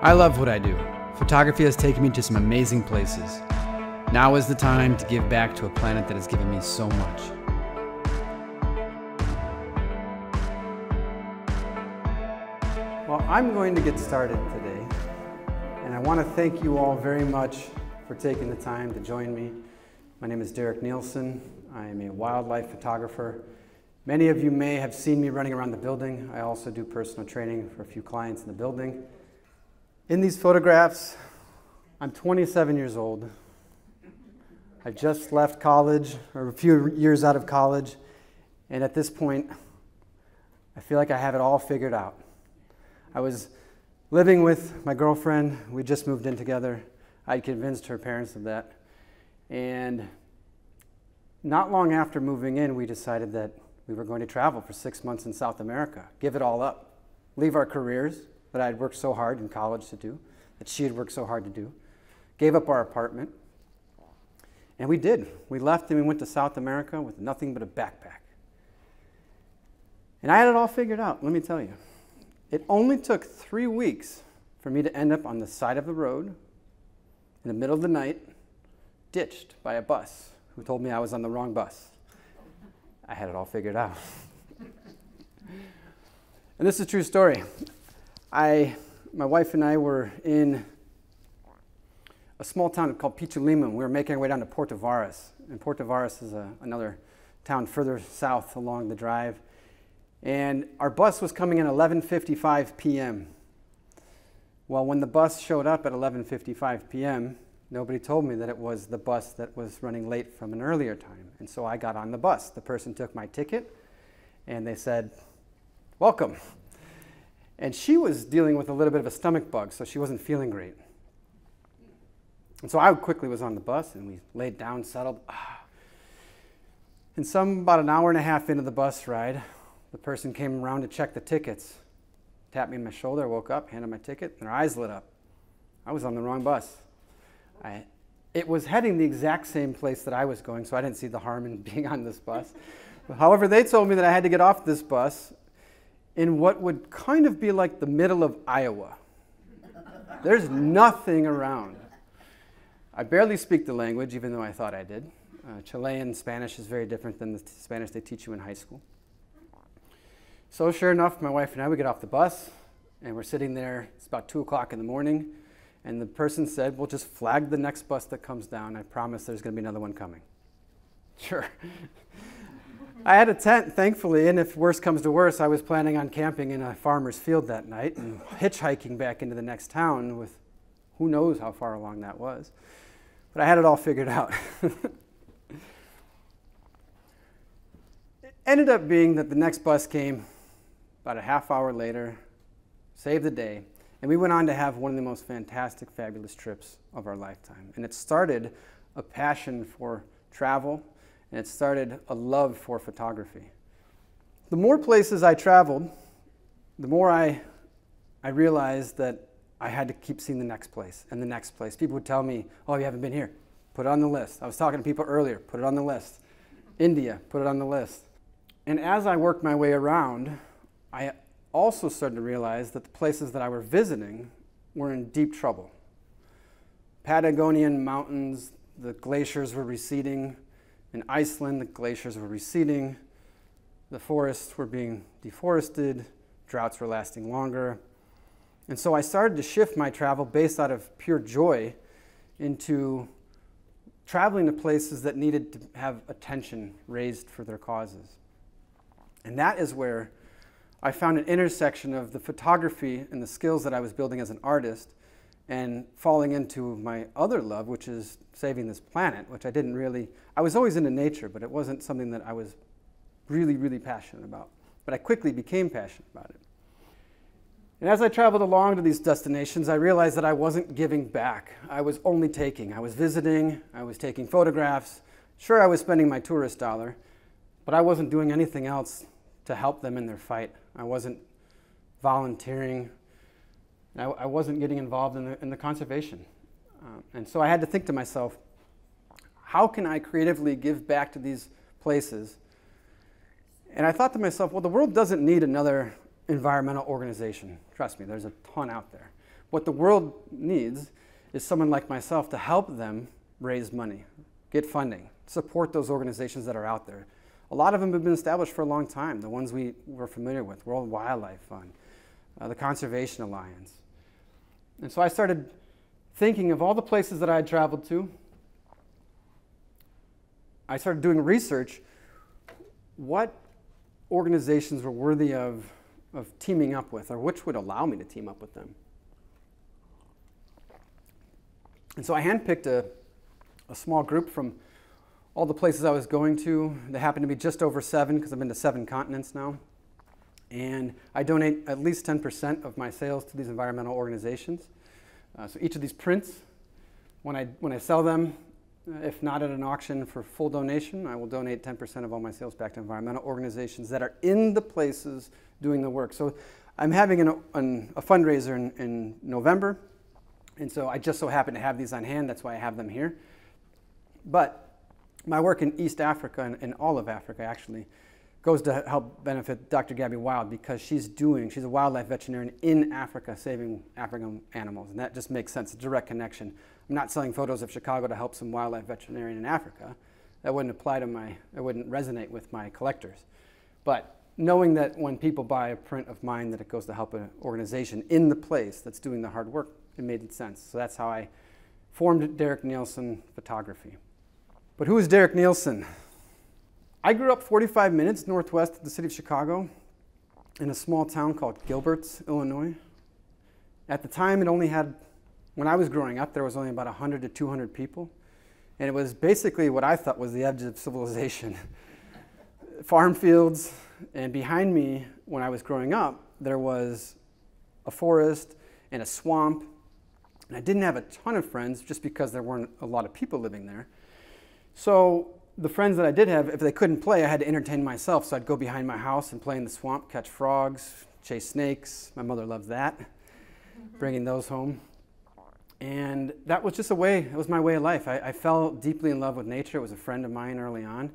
I love what I do. Photography has taken me to some amazing places. Now is the time to give back to a planet that has given me so much. Well, I'm going to get started today, and I want to thank you all very much for taking the time to join me. My name is Derek Nielsen. I am a wildlife photographer. Many of you may have seen me running around the building. I also do personal training for a few clients in the building. In these photographs, I'm 27 years old. I just left college, or a few years out of college, and at this point, I feel like I have it all figured out. I was living with my girlfriend. We just moved in together. I'd convinced her parents of that. And not long after moving in, we decided that we were going to travel for six months in South America, give it all up, leave our careers that I had worked so hard in college to do, that she had worked so hard to do, gave up our apartment. And we did. We left and we went to South America with nothing but a backpack. And I had it all figured out, let me tell you. It only took three weeks for me to end up on the side of the road in the middle of the night, ditched by a bus who told me I was on the wrong bus. I had it all figured out. and this is a true story. I, my wife and I were in a small town called Pichilemu. We were making our way down to Puerto Varas. And Puerto Varas is a, another town further south along the drive. And our bus was coming in 11:55 p.m. Well, when the bus showed up at 11:55 p.m., nobody told me that it was the bus that was running late from an earlier time. And so I got on the bus. The person took my ticket and they said, "Welcome." And she was dealing with a little bit of a stomach bug, so she wasn't feeling great. And so I quickly was on the bus and we laid down, settled. And some about an hour and a half into the bus ride, the person came around to check the tickets, tapped me on my shoulder, woke up, handed my ticket, and their eyes lit up. I was on the wrong bus. I, it was heading the exact same place that I was going, so I didn't see the harm in being on this bus. However, they told me that I had to get off this bus in what would kind of be like the middle of Iowa. There's nothing around. I barely speak the language, even though I thought I did. Uh, Chilean Spanish is very different than the Spanish they teach you in high school. So, sure enough, my wife and I, we get off the bus, and we're sitting there. It's about 2 o'clock in the morning, and the person said, We'll just flag the next bus that comes down. I promise there's going to be another one coming. Sure. I had a tent, thankfully, and if worse comes to worse, I was planning on camping in a farmer's field that night and hitchhiking back into the next town with who knows how far along that was. But I had it all figured out. it ended up being that the next bus came about a half hour later, saved the day, and we went on to have one of the most fantastic, fabulous trips of our lifetime. And it started a passion for travel, and it started a love for photography. The more places I traveled, the more I, I realized that I had to keep seeing the next place and the next place. People would tell me, Oh, you haven't been here. Put it on the list. I was talking to people earlier. Put it on the list. India, put it on the list. And as I worked my way around, I also started to realize that the places that I were visiting were in deep trouble. Patagonian mountains, the glaciers were receding. In Iceland, the glaciers were receding. The forests were being deforested. Droughts were lasting longer. And so I started to shift my travel based out of pure joy into traveling to places that needed to have attention raised for their causes. And that is where I found an intersection of the photography and the skills that I was building as an artist and falling into my other love, which is saving this planet, which I didn't really, I was always into nature, but it wasn't something that I was really, really passionate about. But I quickly became passionate about it. And as I traveled along to these destinations, I realized that I wasn't giving back. I was only taking. I was visiting, I was taking photographs. Sure, I was spending my tourist dollar, but I wasn't doing anything else to help them in their fight. I wasn't volunteering. I, I wasn't getting involved in the, in the conservation. Um, and so I had to think to myself, how can I creatively give back to these places? And I thought to myself, well, the world doesn't need another environmental organization. Trust me, there's a ton out there. What the world needs is someone like myself to help them raise money, get funding, support those organizations that are out there. A lot of them have been established for a long time, the ones we were familiar with World Wildlife Fund, uh, the Conservation Alliance. And so I started thinking of all the places that I had traveled to. I started doing research. What organizations were worthy of, of teaming up with, or which would allow me to team up with them? And so I handpicked a, a small group from all the places I was going to. They happened to be just over seven because I've been to seven continents now. And I donate at least 10% of my sales to these environmental organizations. Uh, so each of these prints, when I, when I sell them, uh, if not at an auction for full donation, I will donate 10% of all my sales back to environmental organizations that are in the places doing the work. So I'm having an, an, a fundraiser in, in November. And so I just so happen to have these on hand. That's why I have them here. But my work in East Africa and, and all of Africa actually goes to help benefit Dr. Gabby Wild because she's doing, she's a wildlife veterinarian in Africa saving African animals. And that just makes sense, a direct connection. I'm not selling photos of Chicago to help some wildlife veterinarian in Africa. That wouldn't apply to my, it wouldn't resonate with my collectors. But knowing that when people buy a print of mine that it goes to help an organization in the place that's doing the hard work, it made sense. So that's how I formed Derek Nielsen Photography. But who is Derek Nielsen? I grew up 45 minutes northwest of the city of Chicago in a small town called Gilberts, Illinois. At the time, it only had, when I was growing up, there was only about 100 to 200 people. And it was basically what I thought was the edge of civilization. Farm fields, and behind me, when I was growing up, there was a forest and a swamp. And I didn't have a ton of friends just because there weren't a lot of people living there. So the friends that I did have, if they couldn't play, I had to entertain myself. So I'd go behind my house and play in the swamp, catch frogs, chase snakes. My mother loved that, bringing those home. And that was just a way, it was my way of life. I, I, fell deeply in love with nature. It was a friend of mine early on.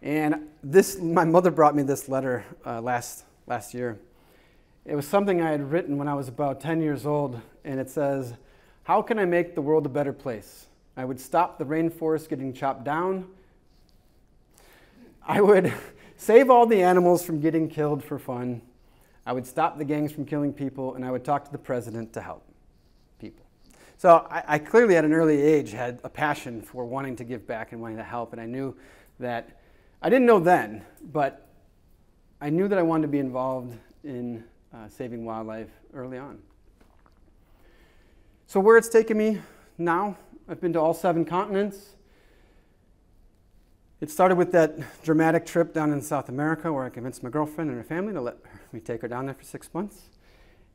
And this, my mother brought me this letter uh, last, last year. It was something I had written when I was about 10 years old. And it says, How can I make the world a better place? I would stop the rainforest getting chopped down I would save all the animals from getting killed for fun. I would stop the gangs from killing people, and I would talk to the president to help people. So I, I, clearly, at an early age, had a passion for wanting to give back and wanting to help, and I knew that I didn't know then, but I knew that I wanted to be involved in uh, saving wildlife early on. So where it's taken me now, I've been to all seven continents. It started with that dramatic trip down in South America where I convinced my girlfriend and her family to let me take her down there for six months.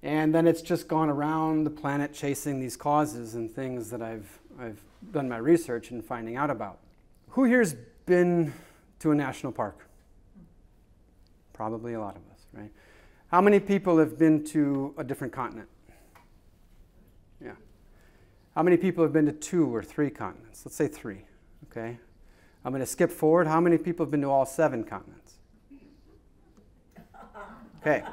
And then it's just gone around the planet chasing these causes and things that I've, I've done my research and finding out about. Who here's been to a national park? Probably a lot of us, right? How many people have been to a different continent? Yeah. How many people have been to two or three continents? Let's say three, okay? I'm going to skip forward. How many people have been to all seven continents? Okay.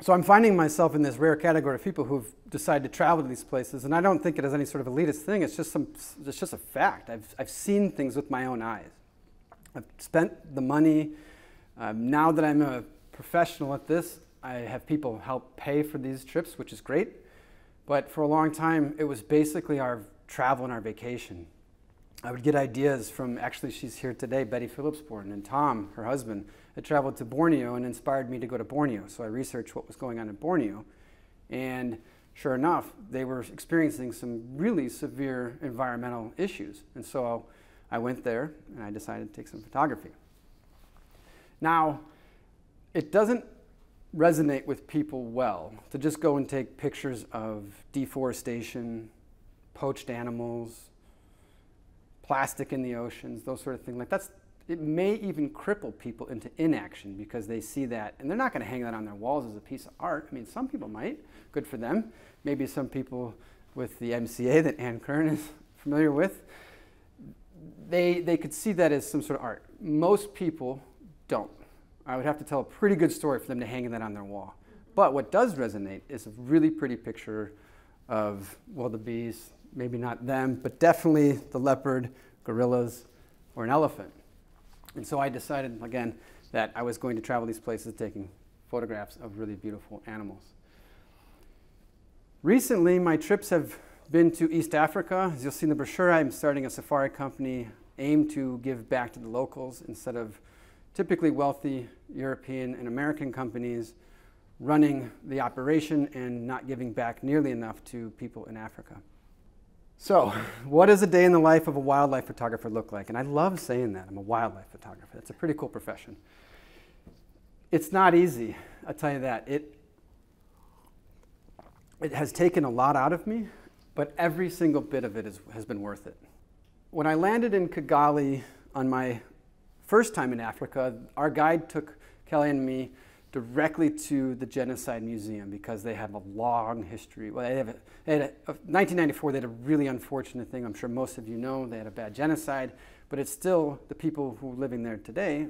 So I'm finding myself in this rare category of people who've decided to travel to these places, and I don't think it is any sort of elitist thing. It's just some, it's just a fact. I've, I've seen things with my own eyes. I've spent the money. Um, now that I'm a professional at this, I have people help pay for these trips, which is great. But for a long time, it was basically our travel and our vacation. I would get ideas from, actually, she's here today, Betty Phillipsborn, and Tom, her husband, had traveled to Borneo and inspired me to go to Borneo. So I researched what was going on in Borneo. And sure enough, they were experiencing some really severe environmental issues. And so I went there and I decided to take some photography. Now, it doesn't resonate with people well to just go and take pictures of deforestation, poached animals, plastic in the oceans, those sort of things. Like that's, it may even cripple people into inaction because they see that, and they're not going to hang that on their walls as a piece of art. I mean, some people might, good for them. Maybe some people with the MCA that Ann Kern is familiar with, they, they could see that as some sort of art. Most people don't. I would have to tell a pretty good story for them to hang that on their wall. But what does resonate is a really pretty picture of wildebeest, maybe not them, but definitely the leopard, gorillas, or an elephant. And so I decided, again, that I was going to travel these places taking photographs of really beautiful animals. Recently, my trips have been to East Africa. As you'll see in the brochure, I'm starting a safari company aimed to give back to the locals instead of typically wealthy European and American companies running the operation and not giving back nearly enough to people in Africa. So, what does a day in the life of a wildlife photographer look like? And I love saying that. I'm a wildlife photographer. It's a pretty cool profession. It's not easy, I'll tell you that. It, it has taken a lot out of me, but every single bit of it is, has been worth it. When I landed in Kigali on my first time in Africa, our guide took Kelly and me directly to the Genocide Museum because they have a long history. Well, they have a, they had a, 1994, they had a really unfortunate thing. I'm sure most of you know they had a bad genocide, but it's still the people who are living there today.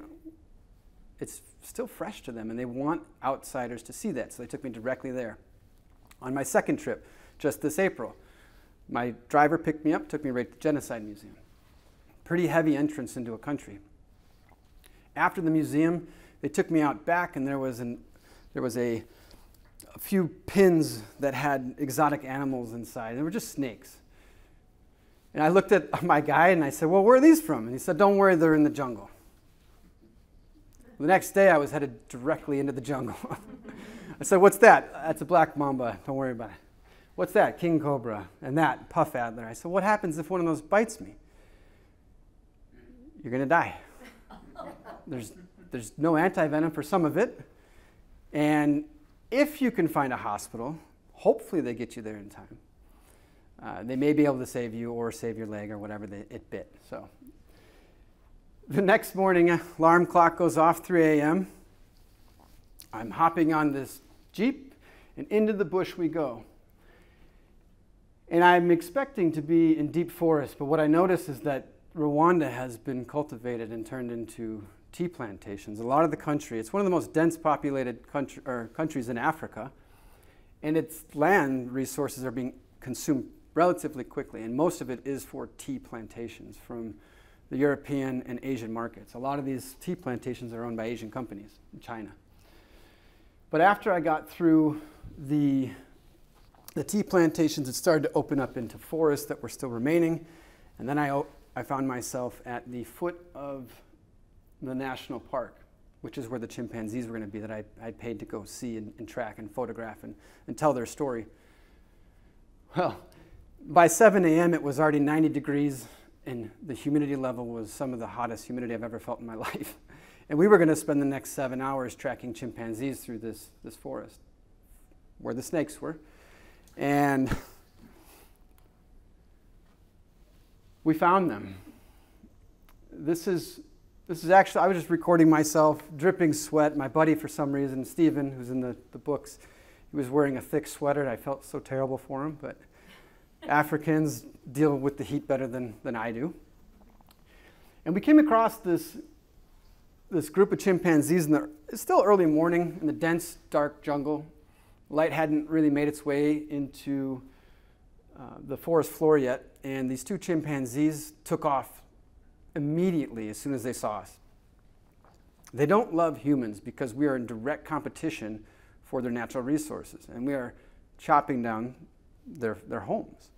It's still fresh to them, and they want outsiders to see that. So they took me directly there. On my second trip, just this April, my driver picked me up, took me right to the Genocide Museum. Pretty heavy entrance into a country. After the museum, they took me out back, and there was, an, there was a, a few pins that had exotic animals inside. They were just snakes. And I looked at my guy and I said, Well, where are these from? And he said, Don't worry, they're in the jungle. The next day, I was headed directly into the jungle. I said, What's that? That's a black mamba. Don't worry about it. What's that? King cobra. And that, puff adder. I said, What happens if one of those bites me? You're going to die. There's there's no anti-venom for some of it. And if you can find a hospital, hopefully they get you there in time. Uh, they may be able to save you or save your leg or whatever they, it bit. So the next morning, alarm clock goes off 3 a.m. I'm hopping on this Jeep and into the bush we go. And I'm expecting to be in deep forest, but what I notice is that Rwanda has been cultivated and turned into tea plantations. A lot of the country, it's one of the most dense populated country, countries in Africa, and its land resources are being consumed relatively quickly, and most of it is for tea plantations from the European and Asian markets. A lot of these tea plantations are owned by Asian companies in China. But after I got through the, the tea plantations, it started to open up into forests that were still remaining, and then I, I found myself at the foot of the national park, which is where the chimpanzees were going to be that I, I paid to go see and, and track and photograph and, and tell their story. Well, by 7 a.m., it was already 90 degrees, and the humidity level was some of the hottest humidity I've ever felt in my life. And we were going to spend the next seven hours tracking chimpanzees through this, this forest where the snakes were. And we found them. This is this is actually, I was just recording myself, dripping sweat. My buddy, for some reason, Stephen, who's in the, the books, he was wearing a thick sweater, and I felt so terrible for him. But Africans deal with the heat better than, than I do. And we came across this, this group of chimpanzees in the it's still early morning in the dense, dark jungle. Light hadn't really made its way into uh, the forest floor yet, and these two chimpanzees took off immediately as soon as they saw us. They don't love humans because we are in direct competition for their natural resources, and we are chopping down their, their homes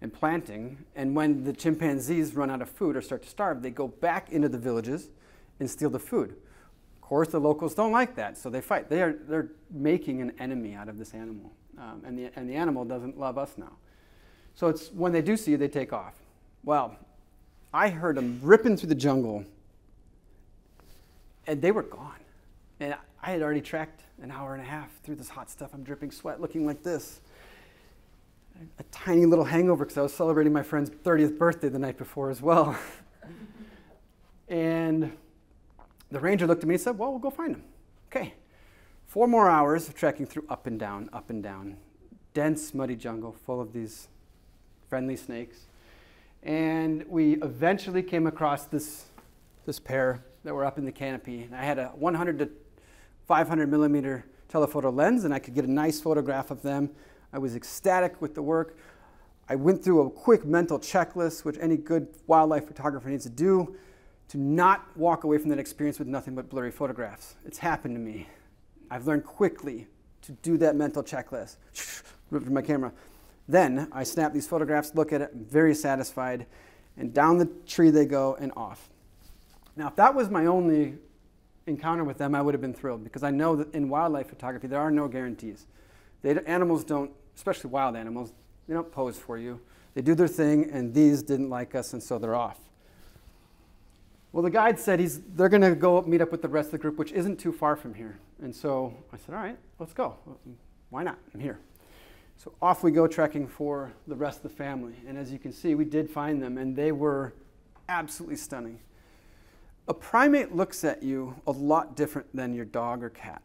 and planting. And when the chimpanzees run out of food or start to starve, they go back into the villages and steal the food. Of course, the locals don't like that, so they fight. They are, they're making an enemy out of this animal, um, and, the, and the animal doesn't love us now. So it's when they do see you, they take off. Well, I heard them ripping through the jungle, and they were gone. And I had already tracked an hour and a half through this hot stuff. I'm dripping sweat, looking like this. A tiny little hangover because I was celebrating my friend's 30th birthday the night before as well. and the ranger looked at me and said, Well, we'll go find them. Okay. Four more hours of trekking through up and down, up and down. Dense, muddy jungle full of these friendly snakes. And we eventually came across this, this pair that were up in the canopy. And I had a 100 to 500 millimeter telephoto lens and I could get a nice photograph of them. I was ecstatic with the work. I went through a quick mental checklist, which any good wildlife photographer needs to do, to not walk away from that experience with nothing but blurry photographs. It's happened to me. I've learned quickly to do that mental checklist. Rip my camera. Then I snap these photographs, look at it, I'm very satisfied, and down the tree they go and off. Now, if that was my only encounter with them, I would have been thrilled because I know that in wildlife photography, there are no guarantees. They, animals don't, especially wild animals, they don't pose for you. They do their thing, and these didn't like us, and so they're off. Well, the guide said he's, they're going to go meet up with the rest of the group, which isn't too far from here. And so I said, all right, let's go. Why not? I'm here. So off we go trekking for the rest of the family. And as you can see, we did find them, and they were absolutely stunning. A primate looks at you a lot different than your dog or cat.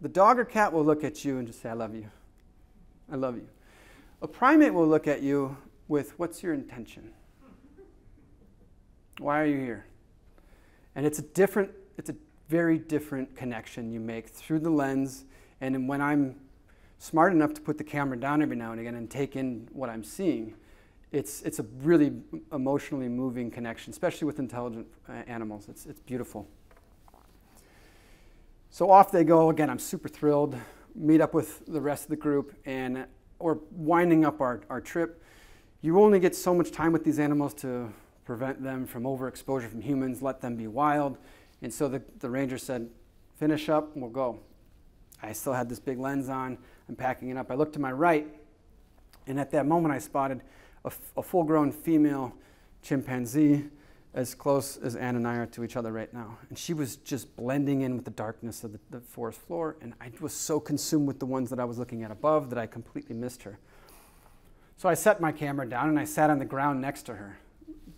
The dog or cat will look at you and just say, I love you. I love you. A primate will look at you with, What's your intention? Why are you here? And it's a different, it's a very different connection you make through the lens. And when I'm smart enough to put the camera down every now and again and take in what I'm seeing, it's, it's a really emotionally moving connection, especially with intelligent uh, animals. It's, it's beautiful. So off they go. Again, I'm super thrilled. Meet up with the rest of the group, and we're winding up our, our trip. You only get so much time with these animals to prevent them from overexposure from humans, let them be wild. And so the, the ranger said, finish up, we'll go. I still had this big lens on. I'm packing it up. I looked to my right, and at that moment I spotted a, full grown female chimpanzee as close as Anne and I are to each other right now. And she was just blending in with the darkness of the, the forest floor. And I was so consumed with the ones that I was looking at above that I completely missed her. So I set my camera down and I sat on the ground next to her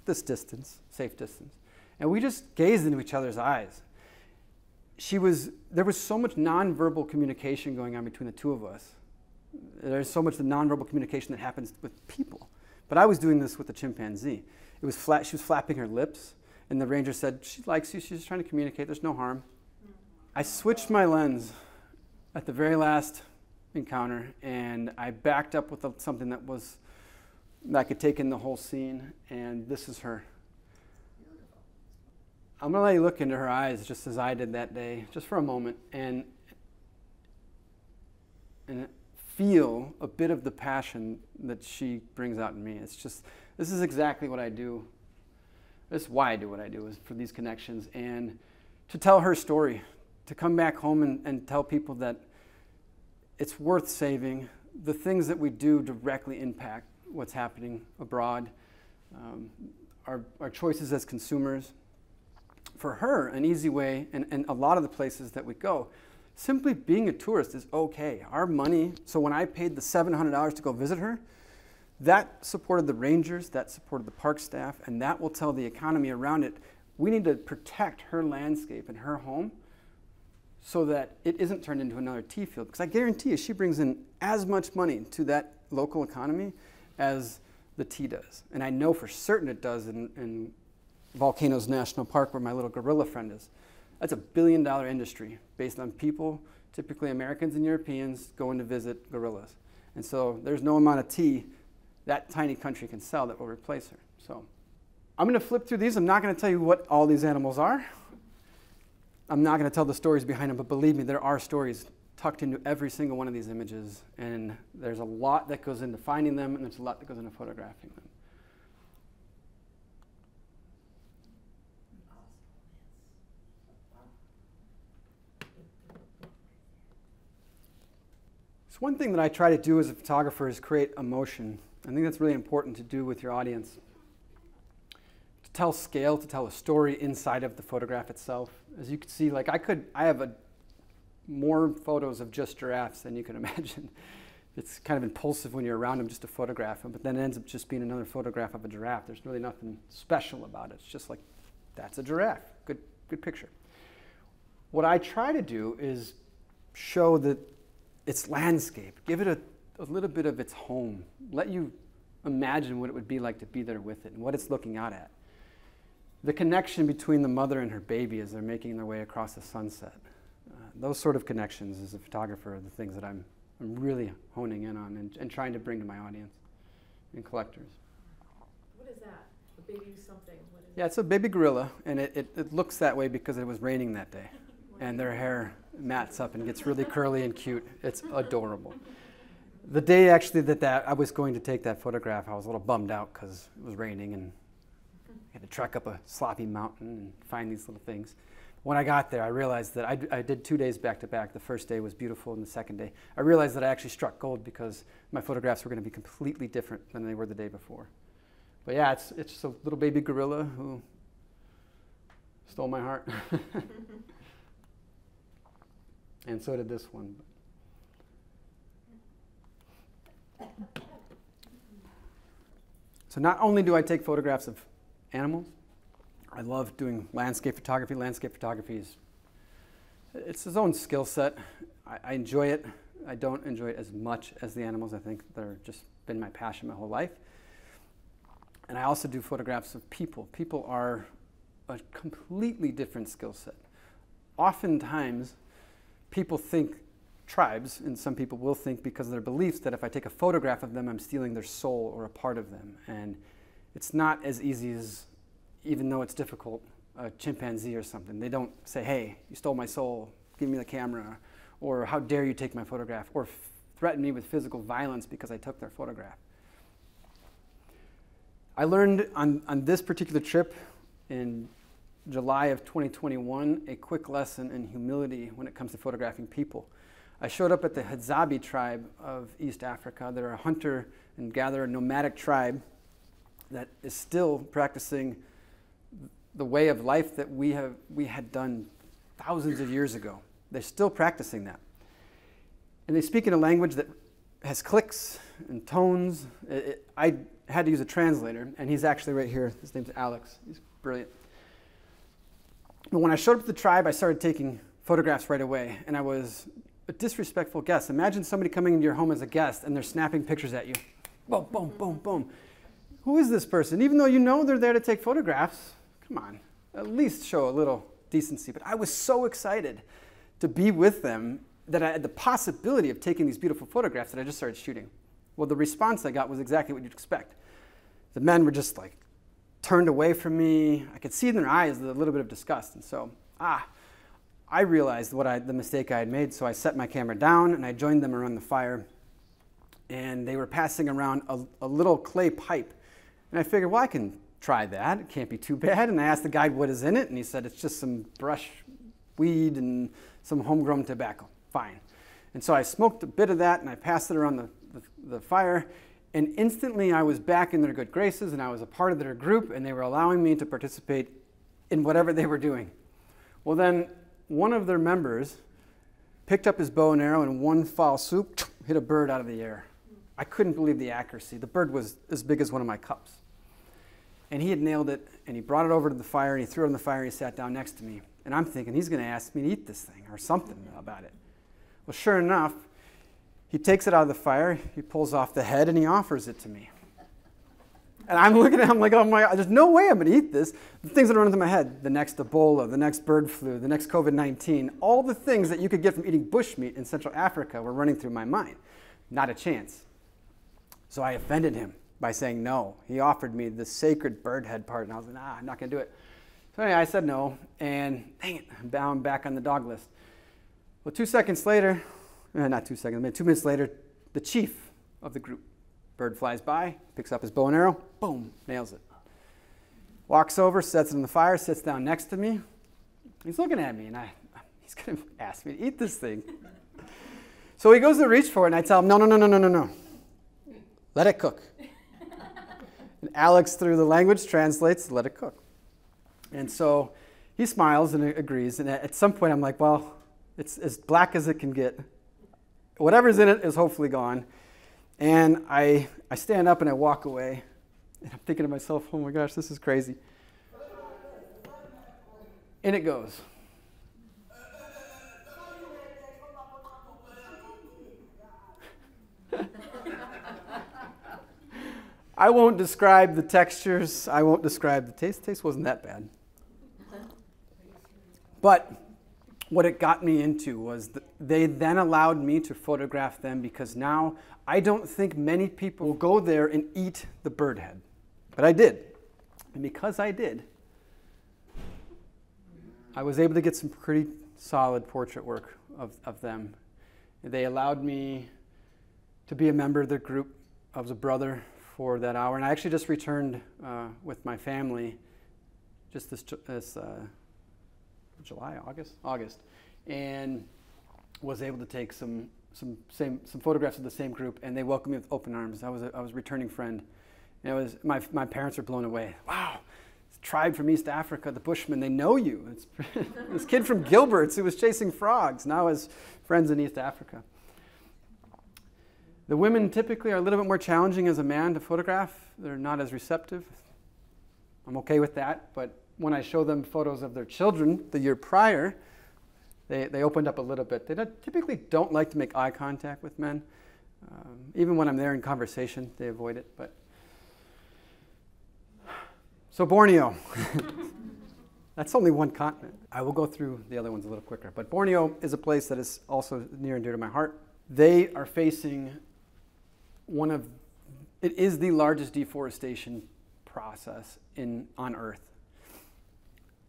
this distance, safe distance. And we just gazed into each other's eyes. She was, there was so much nonverbal communication going on between the two of us. There's so much the nonverbal communication that happens with people. But I was doing this with the chimpanzee. It was flat, she was flapping her lips, and the ranger said, She likes you, she's trying to communicate, there's no harm. I switched my lens at the very last encounter, and I backed up with something that was that could take in the whole scene, and this is her. I'm going to let you look into her eyes just as I did that day, just for a moment, and, and feel a bit of the passion that she brings out in me. It's just, this is exactly what I do. This is why I do what I do, is for these connections, and to tell her story, to come back home and, and tell people that it's worth saving. The things that we do directly impact what's happening abroad, um, our, our choices as consumers. For her, an easy way, and, and a lot of the places that we go, simply being a tourist is okay. Our money, so when I paid the $700 to go visit her, that supported the rangers, that supported the park staff, and that will tell the economy around it we need to protect her landscape and her home so that it isn't turned into another tea field. Because I guarantee you, she brings in as much money to that local economy as the tea does. And I know for certain it does in, in Volcanoes National Park, where my little gorilla friend is. That's a billion dollar industry based on people, typically Americans and Europeans, going to visit gorillas. And so there's no amount of tea that tiny country can sell that will replace her. So I'm going to flip through these. I'm not going to tell you what all these animals are. I'm not going to tell the stories behind them, but believe me, there are stories tucked into every single one of these images, and there's a lot that goes into finding them, and there's a lot that goes into photographing them. So one thing that I try to do as a photographer is create emotion. I think that's really important to do with your audience. To tell scale, to tell a story inside of the photograph itself. As you can see, like I could, I have a more photos of just giraffes than you can imagine. It's kind of impulsive when you're around them just to photograph them, but then it ends up just being another photograph of a giraffe. There's really nothing special about it. It's just like, that's a giraffe. Good, good picture. What I try to do is show that its landscape, give it a, a little bit of its home, let you imagine what it would be like to be there with it and what it's looking out at. The connection between the mother and her baby as they're making their way across the sunset Uh, those sort of connections as a photographer are the things that I'm, I'm really honing in on and, and trying to bring to my audience and collectors. What is that? A baby something? What is Yeah, it's a baby gorilla, and it, it, it looks that way because it was raining that day. And their hair mats up and gets really curly and cute. It's adorable. The day actually that, that I was going to take that photograph, I was a little bummed out because it was raining and I had to trek up a sloppy mountain and find these little things. When I got there, I realized that I, did two days back to back. The first day was beautiful, and the second day, I realized that I actually struck gold because my photographs were going to be completely different than they were the day before. But yeah, it's, it's just a little baby gorilla who stole my heart. and so did this one. So not only do I take photographs of animals, I love doing landscape photography. Landscape photography is it's its own skill set. I, I enjoy it. I don't enjoy it as much as the animals. I think they're just been my passion my whole life. And I also do photographs of people. People are a completely different skill set. Oftentimes, people think tribes, and some people will think because of their beliefs that if I take a photograph of them, I'm stealing their soul or a part of them. And it's not as easy as, even though it's difficult, a chimpanzee or something. They don't say, hey, you stole my soul, give me the camera, or how dare you take my photograph, or threaten me with physical violence because I took their photograph. I learned on, on this particular trip in July of 2021 a quick lesson in humility when it comes to photographing people. I showed up at the Hadzabe tribe of East Africa. They're a hunter and gatherer nomadic tribe that is still practicing the way of life that we, have, we had done thousands of years ago. They're still practicing that. And they speak in a language that has clicks and tones. It, it, I had to use a translator, and he's actually right here. His name's Alex. He's brilliant. But when I showed up to the tribe, I started taking photographs right away, and I was a disrespectful guest. Imagine somebody coming into your home as a guest and they're snapping pictures at you. Boom, boom, boom, boom. Who is this person? Even though you know they're there to take photographs, come on, at least show a little decency. But I was so excited to be with them that I had the possibility of taking these beautiful photographs that I just started shooting. Well, the response I got was exactly what you'd expect. The men were just like turned away from me. I could see in their eyes a little bit of disgust. And so, ah, I realized what I, the mistake I had made, so I set my camera down and I joined them around the fire. And they were passing around a, a little clay pipe. And I figured, well, I can try that. It can't be too bad. And I asked the guide what is in it, and he said it's just some brush weed and some homegrown tobacco. Fine. And so I smoked a bit of that and I passed it around the, the, the fire. And instantly I was back in their good graces and I was a part of their group and they were allowing me to participate in whatever they were doing. Well, then one of their members picked up his bow and arrow and one foul swoop hit a bird out of the air. I couldn't believe the accuracy. The bird was as big as one of my cups. And he had nailed it and he brought it over to the fire and he threw it in the fire and he sat down next to me. And I'm thinking he's going to ask me to eat this thing or something about it. Well, sure enough, he takes it out of the fire, he pulls off the head, and he offers it to me. And I'm looking at him like, oh my God, there's no way I'm going to eat this. The things that are running through my head the next Ebola, the next bird flu, the next COVID 19, all the things that you could get from eating bushmeat in Central Africa were running through my mind. Not a chance. So I offended him by saying no. He offered me the sacred bird head part, and I was like, nah, I'm not going to do it. So anyway, I said no, and dang it, I'm bound back on the dog list. Well, two seconds later, Eh, not two seconds, maybe two minutes later, the chief of the group, bird flies by, picks up his bow and arrow, boom, nails it. Walks over, sets it in the fire, sits down next to me. He's looking at me, and I, he's going to ask me to eat this thing. So he goes to reach for it, and I tell him, no, no, no, no, no, no, no. Let it cook. and Alex, through the language, translates, let it cook. And so he smiles and agrees. And at some point, I'm like, well, it's as black as it can get. Whatever's in it is hopefully gone. And I, I stand up and I walk away. And I'm thinking to myself, oh my gosh, this is crazy. In it goes. I won't describe the textures. I won't describe the taste. The taste wasn't that bad. But what it got me into was th- they then allowed me to photograph them because now I don't think many people will go there and eat the bird head. But I did. And because I did, I was able to get some pretty solid portrait work of, of them. They allowed me to be a member of their group. I was a brother for that hour. And I actually just returned uh, with my family just this, this uh, July, August, August, and was able to take some some same some photographs of the same group, and they welcomed me with open arms. I was a, I was a returning friend, and it was my my parents were blown away. Wow, tribe from East Africa, the Bushmen, they know you. It's this kid from Gilberts who was chasing frogs now has friends in East Africa. The women typically are a little bit more challenging as a man to photograph. They're not as receptive. I'm okay with that, but when I show them photos of their children the year prior, they, they opened up a little bit. They don't, typically don't like to make eye contact with men. Um, even when I'm there in conversation, they avoid it. But so Borneo, that's only one continent. I will go through the other ones a little quicker. But Borneo is a place that is also near and dear to my heart. They are facing one of it is the largest deforestation process in on Earth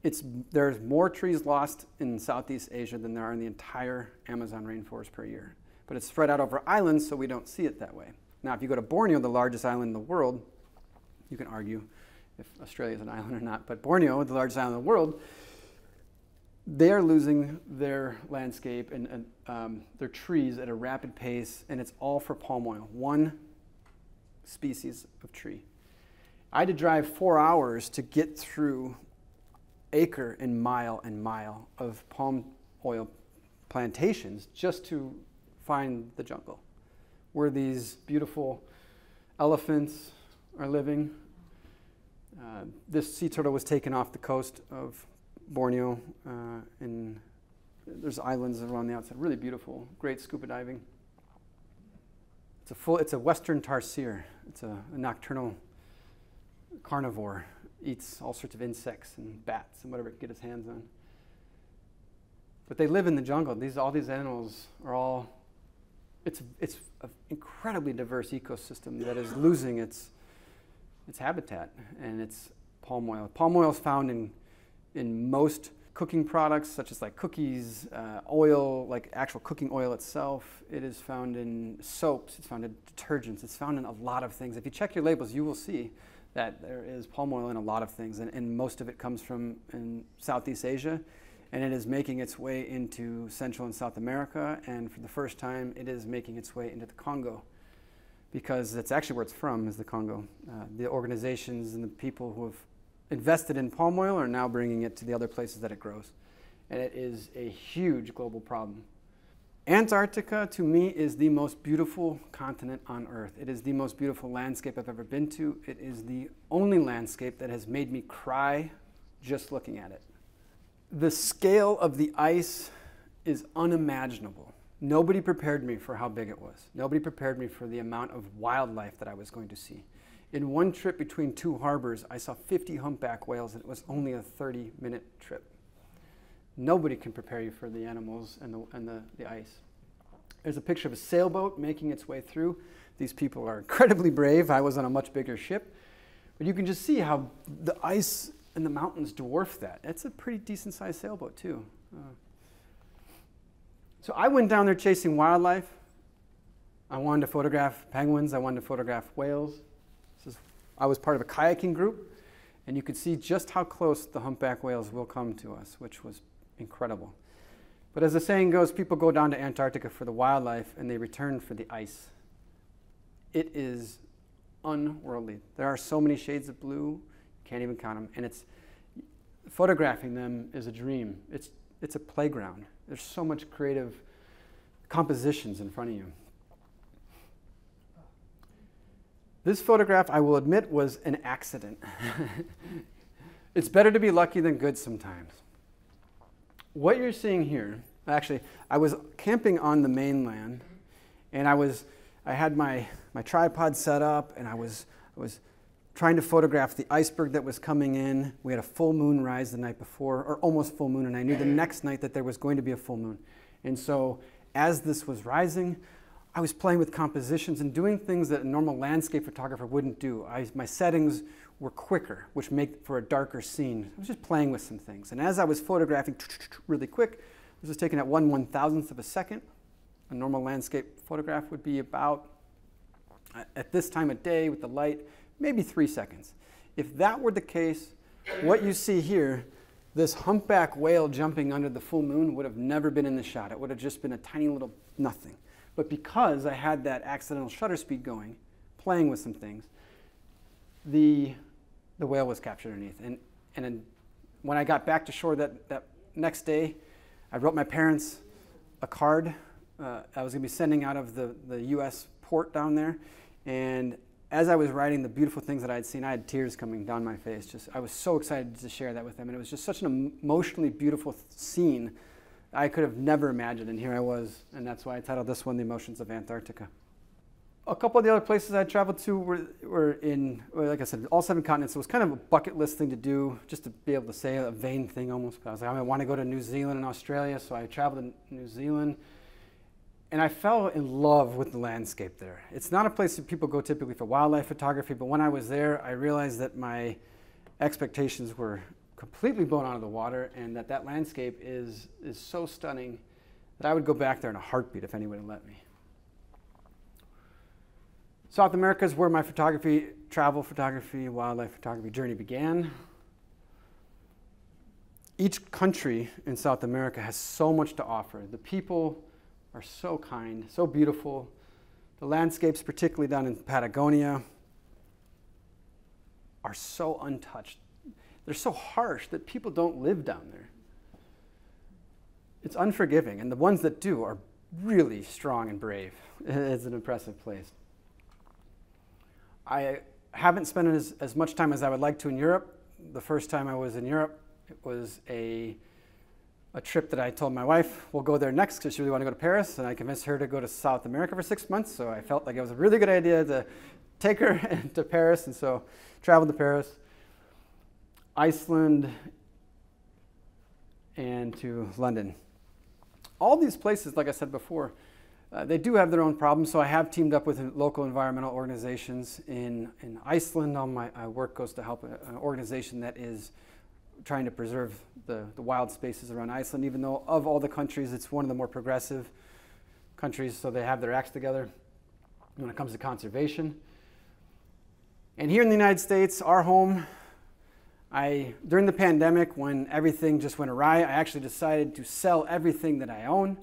it's, there's more trees lost in Southeast Asia than there are in the entire Amazon rainforest per year. But it's spread out over islands, so we don't see it that way. Now, if you go to Borneo, the largest island in the world, you can argue if Australia is an island or not, but Borneo, the largest island in the world, they are losing their landscape and, and um, their trees at a rapid pace, and it's all for palm oil, one species of tree. I had to drive four hours to get through acre and mile and mile of palm oil plantations just to find the jungle where these beautiful elephants are living. Uh, this sea turtle was taken off the coast of Borneo, uh, and there's islands around the outside. Really beautiful, great scuba diving. It's a full. It's a western tarsier. It's a, a nocturnal carnivore eats all sorts of insects and bats and whatever it can get his hands on. But they live in the jungle. These, all these animals are all, it's, it's an incredibly diverse ecosystem that is losing its, its habitat and its palm oil. Palm oil is found in, in most cooking products, such as like cookies, uh, oil, like actual cooking oil itself. It is found in soaps, it's found in detergents, it's found in a lot of things. If you check your labels, you will see that there is palm oil in a lot of things, and, and most of it comes from in Southeast Asia, and it is making its way into Central and South America, and for the first time, it is making its way into the Congo, because that's actually where it's from, is the Congo. Uh, the organizations and the people who have invested in palm oil are now bringing it to the other places that it grows, and it is a huge global problem. Antarctica to me is the most beautiful continent on earth. It is the most beautiful landscape I've ever been to. It is the only landscape that has made me cry just looking at it. The scale of the ice is unimaginable. Nobody prepared me for how big it was. Nobody prepared me for the amount of wildlife that I was going to see. In one trip between two harbors, I saw 50 humpback whales, and it was only a 30 minute trip. Nobody can prepare you for the animals and the, and the, the ice. There's a picture of a sailboat making its way through. These people are incredibly brave. I was on a much bigger ship. But you can just see how the ice and the mountains dwarf that. That's a pretty decent sized sailboat, too. Uh, so I went down there chasing wildlife. I wanted to photograph penguins, I wanted to photograph whales. Is, I was part of a kayaking group, and you could see just how close the humpback whales will come to us, which was incredible. But as the saying goes, people go down to Antarctica for the wildlife and they return for the ice. It is unworldly. There are so many shades of blue, you can't even count them. And it's photographing them is a dream. It's it's a playground. There's so much creative compositions in front of you. This photograph, I will admit, was an accident. it's better to be lucky than good sometimes what you're seeing here, actually, I was camping on the mainland, and I was, I had my, my tripod set up, and I was, I was trying to photograph the iceberg that was coming in. We had a full moon rise the night before, or almost full moon, and I knew the next night that there was going to be a full moon. And so, as this was rising, I was playing with compositions and doing things that a normal landscape photographer wouldn't do. I, my settings were quicker, which make for a darker scene. I was just playing with some things. And as I was photographing really quick, this was taken at one one thousandth of a second. A normal landscape photograph would be about, at this time of day with the light, maybe three seconds. If that were the case, what you see here, this humpback whale jumping under the full moon would have never been in the shot. It would have just been a tiny little nothing. But because I had that accidental shutter speed going, playing with some things, the, the whale was captured underneath. And, and when I got back to shore that, that next day, I wrote my parents a card. Uh, I was going to be sending out of the, the U.S. port down there. And as I was writing the beautiful things that I had seen, I had tears coming down my face. Just I was so excited to share that with them, and it was just such an emotionally beautiful scene I could have never imagined, and here I was, and that's why I titled this one "The Emotions of Antarctica." A couple of the other places I traveled to were, were in, like I said, all seven continents. It was kind of a bucket list thing to do, just to be able to say a vain thing almost. I was like, I want to go to New Zealand and Australia, so I traveled to New Zealand and I fell in love with the landscape there. It's not a place that people go typically for wildlife photography, but when I was there, I realized that my expectations were completely blown out of the water and that that landscape is, is so stunning that I would go back there in a heartbeat if anyone would let me. South America is where my photography, travel photography, wildlife photography journey began. Each country in South America has so much to offer. The people, are so kind, so beautiful. The landscapes, particularly down in Patagonia, are so untouched. They're so harsh that people don't live down there. It's unforgiving, and the ones that do are really strong and brave. It's an impressive place. I haven't spent as, as much time as I would like to in Europe. The first time I was in Europe, it was a a trip that I told my wife we'll go there next because she really wanted to go to Paris, and I convinced her to go to South America for six months. So I felt like it was a really good idea to take her to Paris, and so traveled to Paris, Iceland, and to London. All these places, like I said before, uh, they do have their own problems. So I have teamed up with local environmental organizations in in Iceland. All my work goes to help an organization that is trying to preserve the, the wild spaces around Iceland, even though of all the countries, it's one of the more progressive countries, so they have their acts together when it comes to conservation. And here in the United States, our home, I during the pandemic when everything just went awry, I actually decided to sell everything that I own,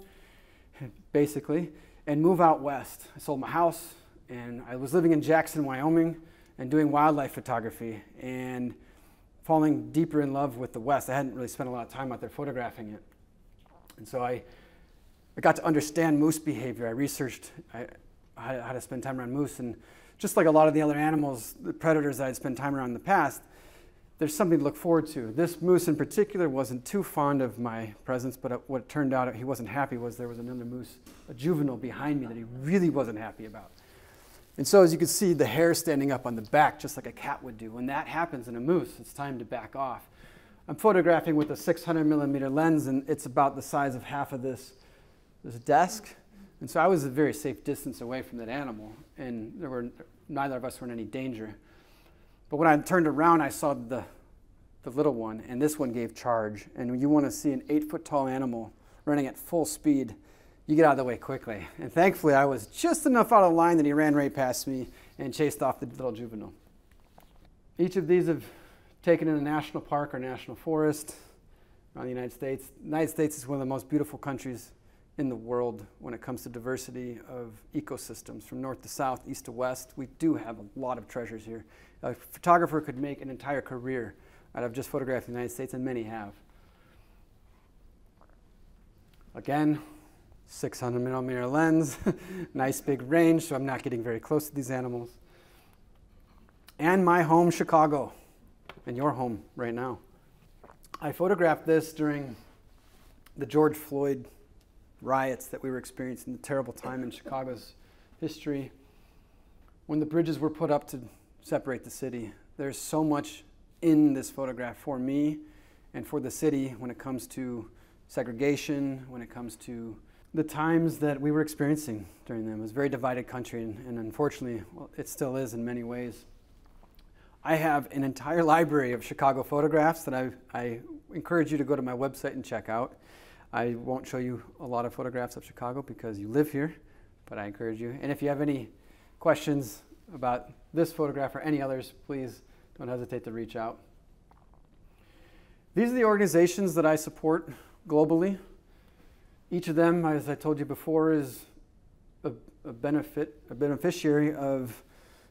basically, and move out west. I sold my house and I was living in Jackson, Wyoming, and doing wildlife photography. And falling deeper in love with the West. I hadn't really spent a lot of time out there photographing it. And so I, I got to understand moose behavior. I researched I, how to spend time around moose. And just like a lot of the other animals, the predators I had spent time around in the past, there's something to look forward to. This moose in particular wasn't too fond of my presence, but what turned out he wasn't happy was there was another moose, a juvenile behind me that he really wasn't happy about. And so, as you can see, the hair standing up on the back, just like a cat would do. When that happens in a moose, it's time to back off. I'm photographing with a 600 millimeter lens, and it's about the size of half of this, this desk. And so I was a very safe distance away from that animal, and there were neither of us were in any danger. But when I turned around, I saw the, the little one, and this one gave charge. And you want to see an eight foot tall animal running at full speed you get out of the way quickly. And thankfully, I was just enough out of line that he ran right past me and chased off the little juvenile. Each of these have taken in a national park or national forest around the United States. The United States is one of the most beautiful countries in the world when it comes to diversity of ecosystems from north to south, east to west. We do have a lot of treasures here. A photographer could make an entire career out of just photographing the United States, and many have. Again, 600 millimeter lens, nice big range, so I'm not getting very close to these animals. And my home, Chicago, and your home right now. I photographed this during the George Floyd riots that we were experiencing, the terrible time in Chicago's history when the bridges were put up to separate the city. There's so much in this photograph for me and for the city when it comes to segregation, when it comes to the times that we were experiencing during them. It was a very divided country, and, and unfortunately, well, it still is in many ways. I have an entire library of Chicago photographs that I, I encourage you to go to my website and check out. I won't show you a lot of photographs of Chicago because you live here, but I encourage you. And if you have any questions about this photograph or any others, please don't hesitate to reach out. These are the organizations that I support globally. Each of them, as I told you before, is a, a benefit, a beneficiary of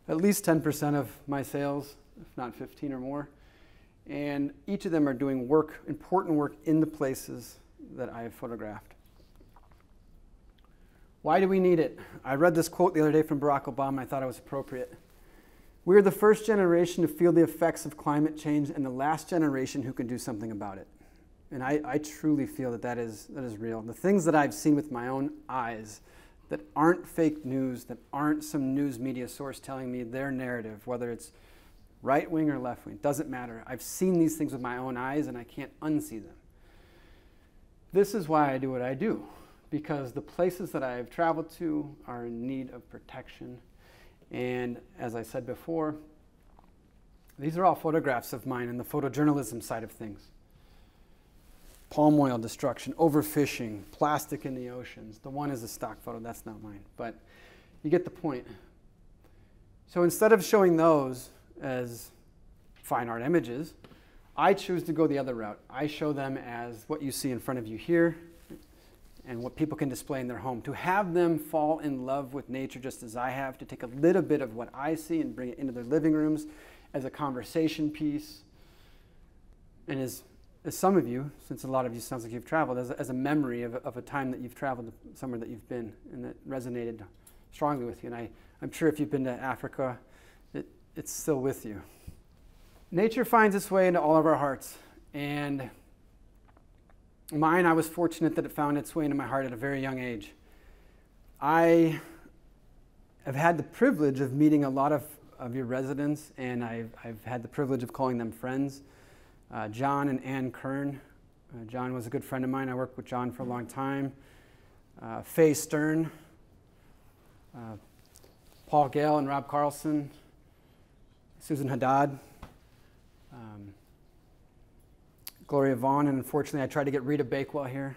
at least 10% of my sales, if not 15 or more. And each of them are doing work, important work in the places that I have photographed. Why do we need it? I read this quote the other day from Barack Obama. I thought it was appropriate. We are the first generation to feel the effects of climate change and the last generation who can do something about it. And I, I truly feel that that is, that is real. The things that I've seen with my own eyes that aren't fake news, that aren't some news media source telling me their narrative, whether it's right wing or left wing, doesn't matter. I've seen these things with my own eyes and I can't unsee them. This is why I do what I do, because the places that I've traveled to are in need of protection. And as I said before, these are all photographs of mine in the photojournalism side of things. Palm oil destruction, overfishing, plastic in the oceans. The one is a stock photo, that's not mine, but you get the point. So instead of showing those as fine art images, I choose to go the other route. I show them as what you see in front of you here and what people can display in their home. To have them fall in love with nature just as I have, to take a little bit of what I see and bring it into their living rooms as a conversation piece. And as, as some of you, since a lot of you sounds like you've traveled, as a, as a memory of, of a time that you've traveled somewhere that you've been and that resonated strongly with you. And I, I'm sure if you've been to Africa, it, it's still with you. Nature finds its way into all of our hearts. And mine, I was fortunate that it found its way into my heart at a very young age. I have had the privilege of meeting a lot of, of your residents, and I've, I've had the privilege of calling them friends. Uh, John and Ann Kern. Uh, John was a good friend of mine. I worked with John for a long time. Uh, Faye Stern, uh, Paul Gale and Rob Carlson, Susan Haddad, um, Gloria Vaughn, and unfortunately, I tried to get Rita Bakewell here.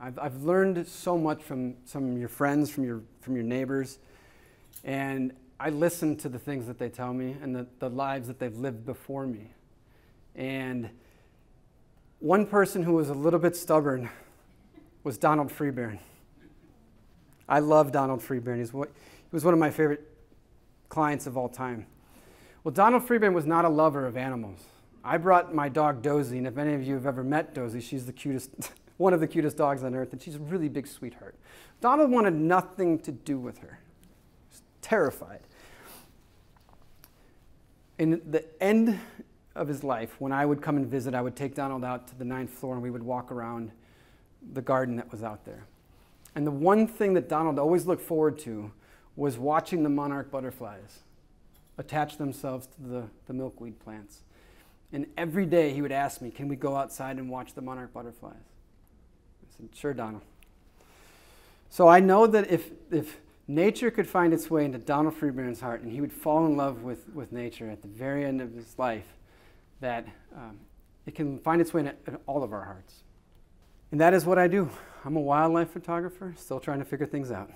I've, I've learned so much from some of your friends, from your, from your neighbors, and I listen to the things that they tell me and the, the lives that they've lived before me. And one person who was a little bit stubborn was Donald Freeburn. I love Donald Freeburn. He's what, he was one of my favorite clients of all time. Well, Donald Freeburn was not a lover of animals. I brought my dog Dozy, and if any of you have ever met Dozy, she's the cutest, one of the cutest dogs on earth, and she's a really big sweetheart. Donald wanted nothing to do with her. He terrified. In the end of his life, when I would come and visit, I would take Donald out to the ninth floor and we would walk around the garden that was out there. And the one thing that Donald always looked forward to was watching the monarch butterflies attach themselves to the, the milkweed plants. And every day he would ask me, Can we go outside and watch the monarch butterflies? I said, Sure, Donald. So I know that if, if nature could find its way into Donald Freeburn's heart and he would fall in love with, with nature at the very end of his life, that um, it can find its way in, in all of our hearts. And that is what I do. I'm a wildlife photographer, still trying to figure things out.